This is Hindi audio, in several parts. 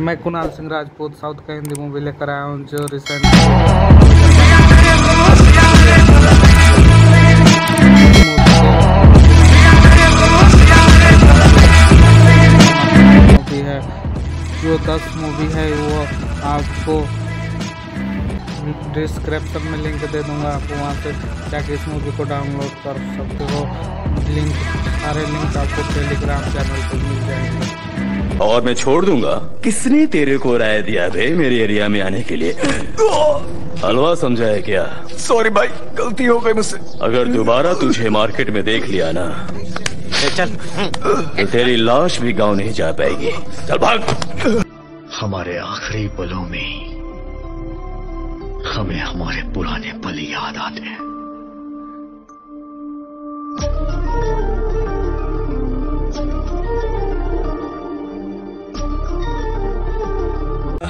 मैं कुणाल सिंह राजपूत, साउथ का हिंदी मूवी लेकर आया हूँ जो रिसेंट मूवी है। जो दस मूवी है, वो आपको डिस्क्रिप्शन में लिंक दे दूँगा। आप वहाँ से जाके इस मूवी को डाउनलोड कर सकते हो। लिंक सारे लिंक आपको टेलीग्राम चैनल पर मिल जाएँगे। और मैं छोड़ दूँगा। किसने तेरे को राय दिया बे मेरे एरिया में आने के लिए? हलवा समझा है क्या? सॉरी भाई गलती हो गई मुझसे। अगर दोबारा तुझे मार्केट में देख लिया ना चल। तो तेरी लाश भी गाँव नहीं जा पाएगी। चल भाग। हमारे आखिरी पलों में हमें हमारे पुराने पल याद आते हैं।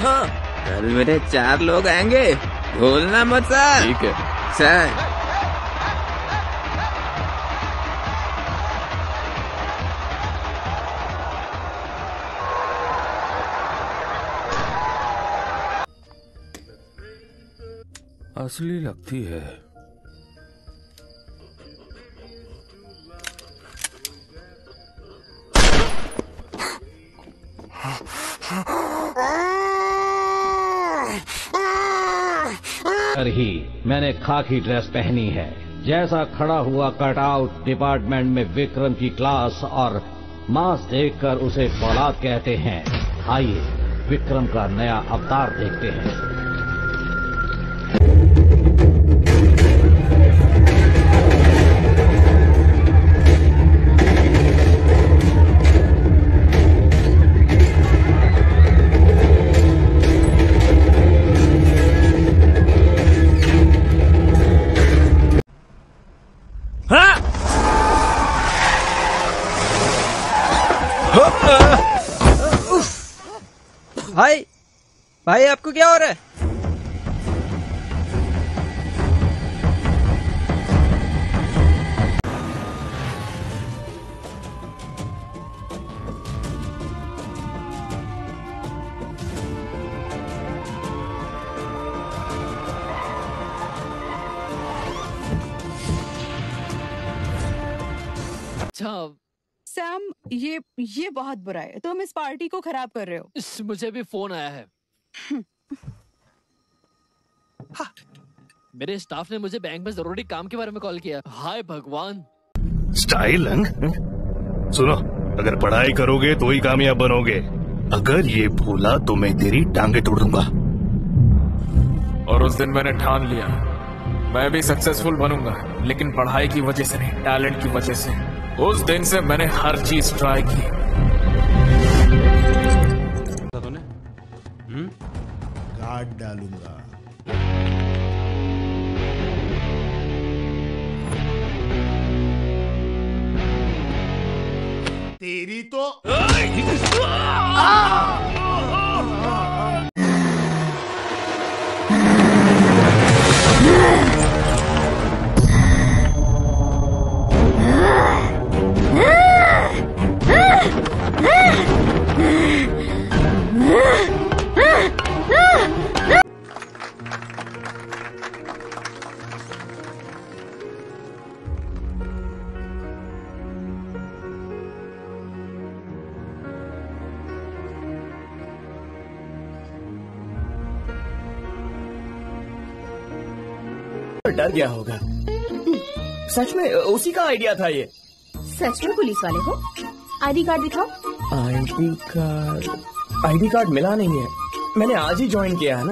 कल मेरे चार लोग आएँगे। भूलना मत सर। ठीक है। सर। असली लगती है। कर ही मैंने खाकी ड्रेस पहनी है। जैसा खड़ा हुआ कटआउट डिपार्टमेंट में विक्रम की क्लास और मास देखकर उसे फौलाद कहते हैं, आइए, विक्रम का नया अवतार देखते हैं। भाई भाई आपको क्या हो रहा है? सैम ये ये बहुत बुरा है। तुम इस पार्टी को खराब कर रहे हो। इस मुझे भी फ़ोन आया है। मेरे स्टाफ ने मुझे बैंक में ज़रूरी काम के बारे में कॉल किया। हाय भगवान। स्टाइल सुनो अगर पढ़ाई करोगे तो ही कामयाब बनोगे। अगर ये भूला तो मैं तेरी टांगे तोड़ दूँगा। और उस दिन मैंने ठान लिया। मैं भी सक्सेसफुल बनूँगा लेकिन पढ़ाई की वजह से नहीं टैलेंट की वजह से। उस दिन से मैंने हर चीज़ ट्राई की। तूने? काट डालूँगा। तेरी तो डर गया होगा। सच में उसी का आइडिया था ये। सच में पुलिस वाले हो? आईडी कार्ड दिखाओ। आईडी कार्ड आईडी कार्ड मिला नहीं है। मैंने आज ही ज्वाइन किया है ना।